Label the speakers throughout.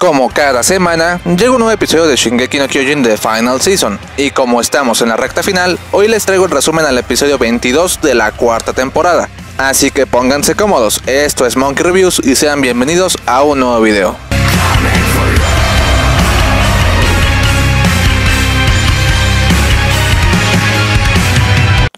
Speaker 1: Como cada semana, llega un nuevo episodio de Shingeki no Kyojin de Final Season, y como estamos en la recta final, hoy les traigo el resumen al episodio 22 de la cuarta temporada. Así que pónganse cómodos, esto es Monkey Reviews y sean bienvenidos a un nuevo video.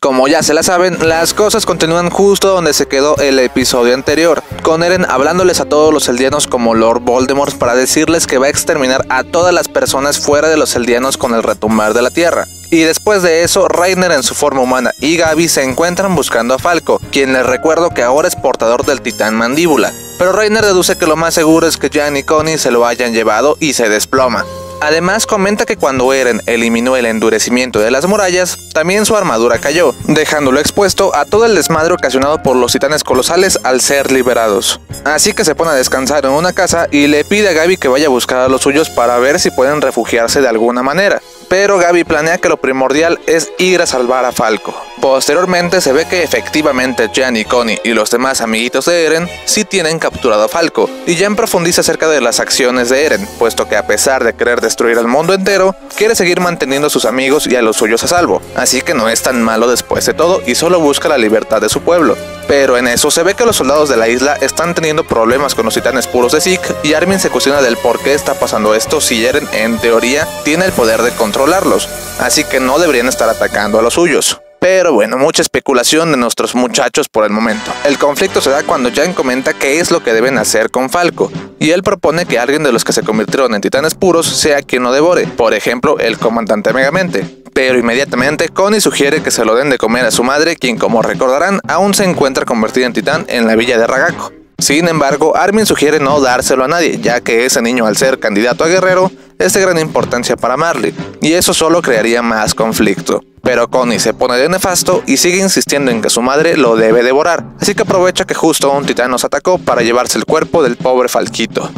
Speaker 1: Como ya se la saben, las cosas continúan justo donde se quedó el episodio anterior, con Eren hablándoles a todos los eldianos como Lord Voldemort para decirles que va a exterminar a todas las personas fuera de los eldianos con el retumbar de la tierra. Y después de eso, Reiner en su forma humana y Gaby se encuentran buscando a Falco, quien les recuerdo que ahora es portador del titán mandíbula. Pero Reiner deduce que lo más seguro es que Jan y Connie se lo hayan llevado y se desploma. Además comenta que cuando Eren eliminó el endurecimiento de las murallas, también su armadura cayó, dejándolo expuesto a todo el desmadre ocasionado por los titanes colosales al ser liberados. Así que se pone a descansar en una casa y le pide a Gaby que vaya a buscar a los suyos para ver si pueden refugiarse de alguna manera. Pero Gaby planea que lo primordial es ir a salvar a Falco. Posteriormente se ve que efectivamente y Connie y los demás amiguitos de Eren sí tienen capturado a Falco, y Jan profundiza acerca de las acciones de Eren, puesto que a pesar de querer destruir al mundo entero, quiere seguir manteniendo a sus amigos y a los suyos a salvo, así que no es tan malo después de todo y solo busca la libertad de su pueblo. Pero en eso se ve que los soldados de la isla están teniendo problemas con los titanes puros de Zeke y Armin se cuestiona del por qué está pasando esto si Eren en teoría tiene el poder de controlarlos, así que no deberían estar atacando a los suyos. Pero bueno, mucha especulación de nuestros muchachos por el momento. El conflicto se da cuando Jan comenta qué es lo que deben hacer con Falco, y él propone que alguien de los que se convirtieron en titanes puros sea quien lo devore, por ejemplo, el comandante Megamente. Pero inmediatamente Connie sugiere que se lo den de comer a su madre, quien como recordarán aún se encuentra convertida en titán en la villa de Ragako. Sin embargo, Armin sugiere no dárselo a nadie, ya que ese niño al ser candidato a guerrero es de gran importancia para Marley, y eso solo crearía más conflicto. Pero Connie se pone de nefasto y sigue insistiendo en que su madre lo debe devorar, así que aprovecha que justo un titán nos atacó para llevarse el cuerpo del pobre Falquito.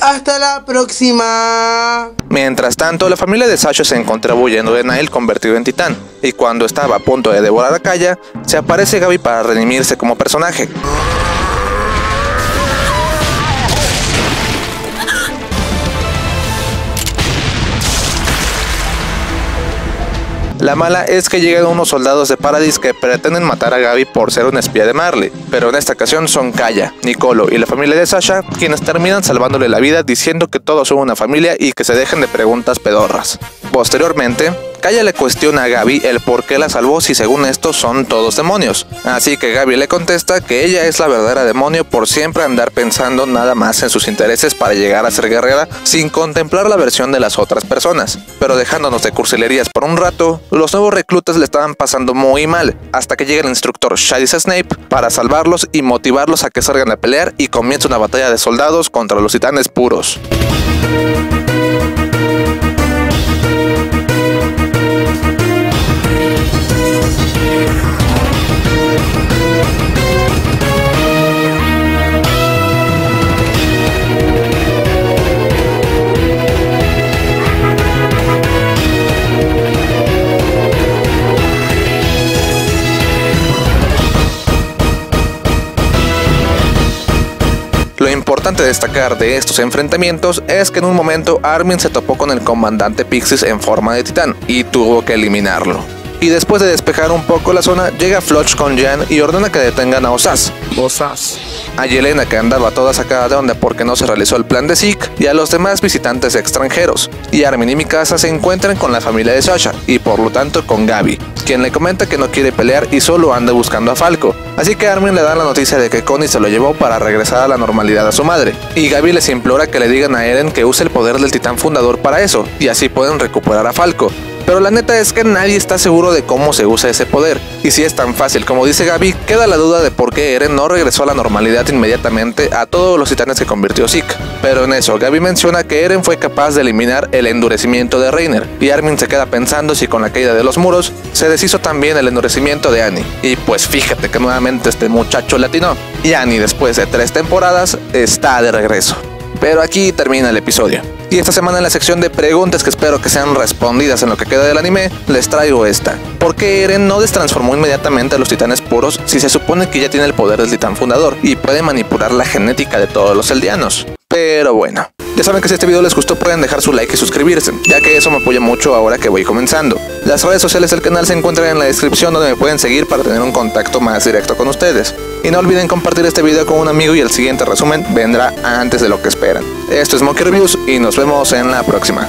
Speaker 2: Hasta la próxima.
Speaker 1: Mientras tanto, la familia de Sasha se encontraba huyendo de Nail convertido en titán, y cuando estaba a punto de devorar a Kaya, se aparece Gaby para redimirse como personaje. La mala es que llegan unos soldados de Paradis que pretenden matar a Gaby por ser un espía de Marley, pero en esta ocasión son Kaya, Nicolo y la familia de Sasha quienes terminan salvándole la vida diciendo que todos son una familia y que se dejen de preguntas pedorras. Posteriormente, Kaya le cuestiona a Gaby el por qué la salvó si según esto son todos demonios. Así que Gaby le contesta que ella es la verdadera demonio por siempre andar pensando nada más en sus intereses para llegar a ser guerrera sin contemplar la versión de las otras personas. Pero dejándonos de cursilerías por un rato, los nuevos reclutas le estaban pasando muy mal, hasta que llega el instructor Shadis Snape para salvarlos y motivarlos a que salgan a pelear y comienza una batalla de soldados contra los titanes puros. Importante destacar de estos enfrentamientos es que en un momento Armin se topó con el comandante Pixis en forma de titán y tuvo que eliminarlo. Y después de despejar un poco la zona, llega Floch con Jan y ordena que detengan a Osas.
Speaker 2: Osas.
Speaker 1: A Yelena que andaba toda sacada de onda porque no se realizó el plan de Zeke y a los demás visitantes extranjeros. Y Armin y Mikasa se encuentran con la familia de Sasha y por lo tanto con Gaby, quien le comenta que no quiere pelear y solo anda buscando a Falco. Así que Armin le da la noticia de que Connie se lo llevó para regresar a la normalidad a su madre. Y Gaby les implora que le digan a Eren que use el poder del titán fundador para eso, y así pueden recuperar a Falco. Pero la neta es que nadie está seguro de cómo se usa ese poder. Y si es tan fácil como dice Gaby, queda la duda de por qué Eren no regresó a la normalidad inmediatamente a todos los titanes que convirtió Zeke. Pero en eso, Gaby menciona que Eren fue capaz de eliminar el endurecimiento de Reiner. Y Armin se queda pensando si con la caída de los muros se deshizo también el endurecimiento de Annie. Y pues fíjate que nuevamente este muchacho latino. Y Annie después de tres temporadas está de regreso. Pero aquí termina el episodio. Y esta semana en la sección de preguntas que espero que sean respondidas en lo que queda del anime, les traigo esta. ¿Por qué Eren no destransformó inmediatamente a los titanes puros si se supone que ya tiene el poder del titán fundador y puede manipular la genética de todos los eldianos? Pero bueno. Ya saben que si este video les gustó pueden dejar su like y suscribirse, ya que eso me apoya mucho ahora que voy comenzando. Las redes sociales del canal se encuentran en la descripción donde me pueden seguir para tener un contacto más directo con ustedes. Y no olviden compartir este video con un amigo y el siguiente resumen vendrá antes de lo que esperan. Esto es Monkey Reviews y nos vemos en la próxima.